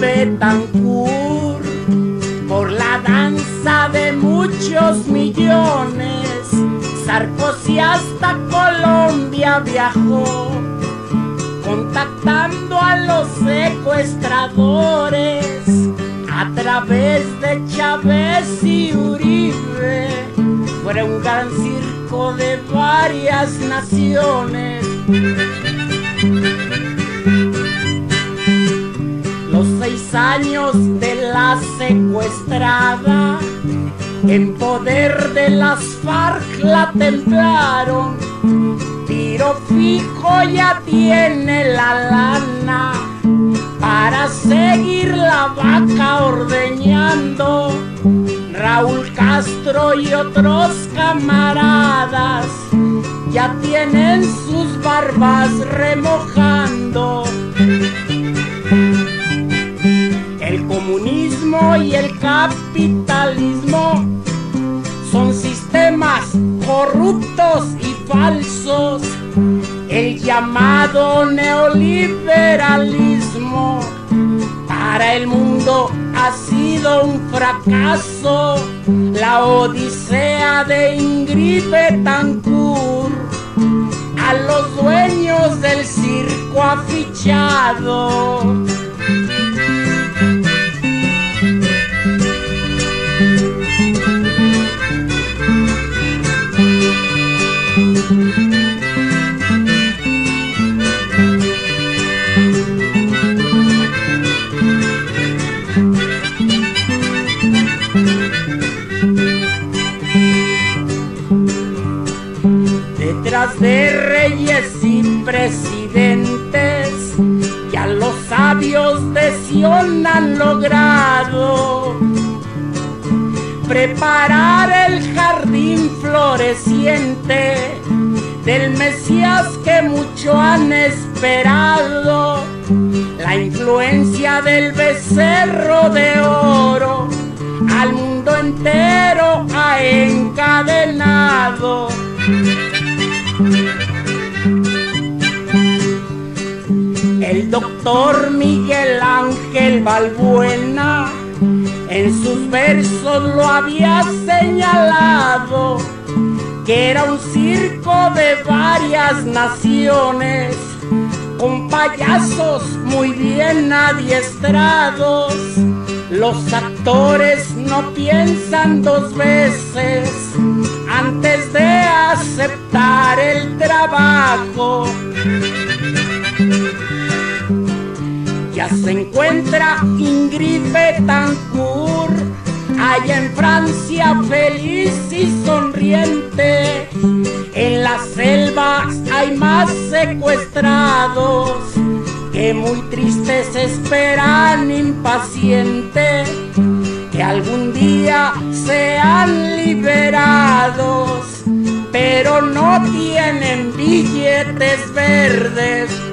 Betancourt por la danza de muchos millones. Sarkozy hasta Colombia viajó, contactando a los secuestradores a través de Chávez y Uribe. Fue un gran circo de varias naciones. Años de la secuestrada en poder de las FARC la templaron. Tiro fijo ya tiene la lana para seguir la vaca ordeñando. Raúl Castro y otros camaradas ya tienen sus barbas remojando. Sistemas corruptos y falsos. El llamado neoliberalismo para el mundo ha sido un fracaso. La odisea de Ingrid Betancourt a los dueños del circo afichado. De reyes y presidentes, ya los sabios de Sion han logrado preparar el jardín floreciente del Mesías que mucho han esperado. La influencia del becerro de oro al mundo entero ha encadenado. Doctor Miguel Ángel Balbuena en sus versos lo había señalado que era un circo de varias naciones con payasos muy bien adiestrados. Los actores no piensan dos veces antes de aceptar el trabajo. Ya se encuentra Ingrid Betancourt allá en Francia feliz y sonriente. En las selvas hay más secuestrados que muy tristes esperan impaciente que algún día sean liberados, pero no tienen billetes verdes